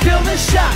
Feel the shot,